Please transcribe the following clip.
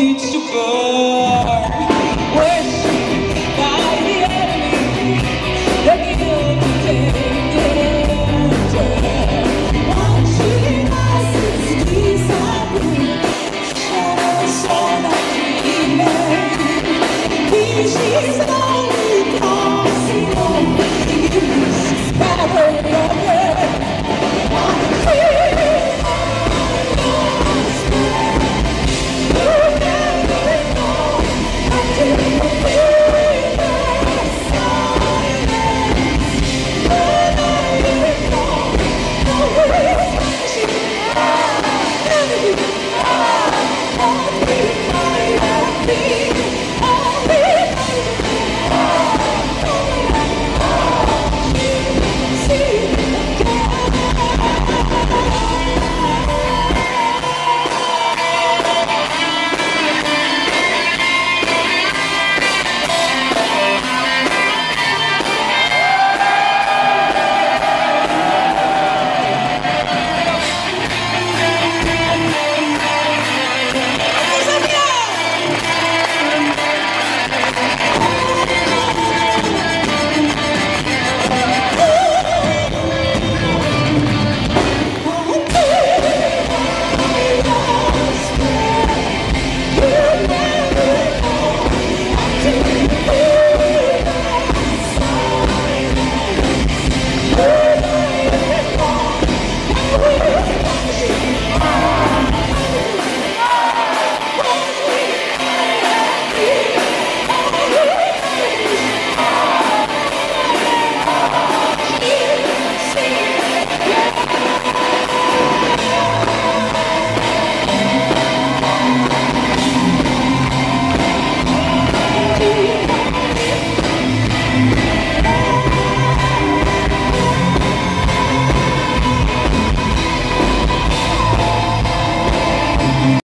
needs to go.